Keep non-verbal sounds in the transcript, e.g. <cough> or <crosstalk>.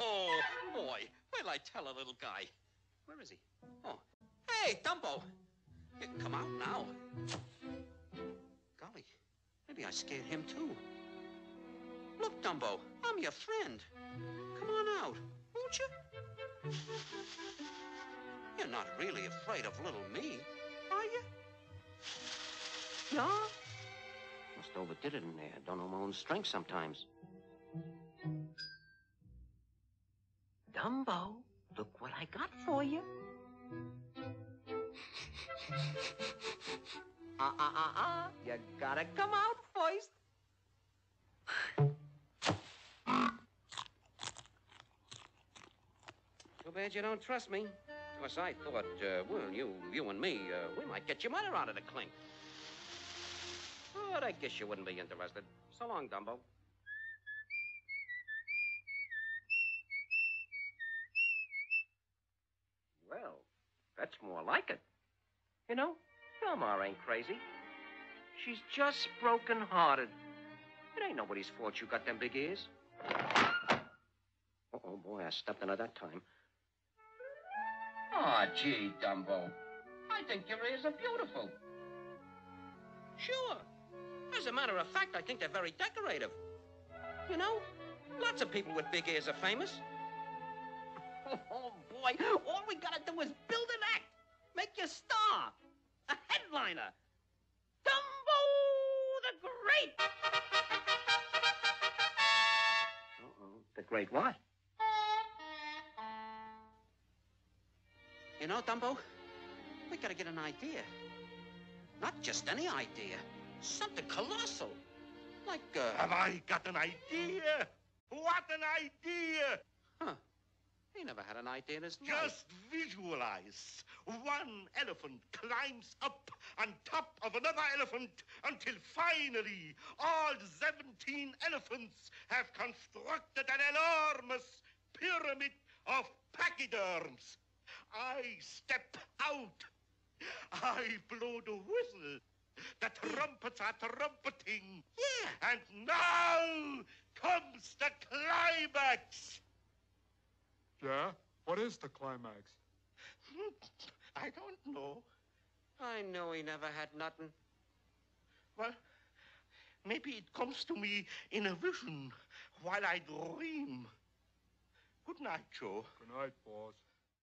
Oh, boy. Where'll I tell a little guy? Where is he? Oh. Hey, Dumbo. You can come out now. Golly, maybe I scared him too. Look, Dumbo, I'm your friend. Come on out, won't you? You're not really afraid of little me, are you? No? Must overdid it in there. Don't know my own strength sometimes. Dumbo, look what I got for you. Ah, ah, ah, ah. You gotta come out first. Too bad you don't trust me. Of course, I thought, uh, well, you, you and me, uh, we might get your mother out of the clink. But I guess you wouldn't be interested. So long, Dumbo. That's more like it. You know, Belmar ain't crazy. She's just broken-hearted. It ain't nobody's fault you got them big ears. Oh, boy, I stepped in at that time. Aw, oh, gee, Dumbo. I think your ears are beautiful. Sure. As a matter of fact, I think they're very decorative. You know, lots of people with big ears are famous. Oh, boy, all we gotta do is build an act. Make you a star. A headliner. Dumbo the Great. Uh-oh. The Great what? You know, Dumbo, we gotta get an idea. Not just any idea. Something colossal. Like, uh... Have I got an idea? What an idea! Huh. Never had an idea in his life. Just visualize. One elephant climbs up on top of another elephant until finally all 17 elephants have constructed an enormous pyramid of pachyderms. I step out. I blow the whistle. The trumpets are trumpeting. Yeah. And now comes the climax. Yeah? What is the climax? <laughs> I don't know. I know he never had nothing. Well, maybe it comes to me in a vision while I dream. Good night, Joe. Good night, boss.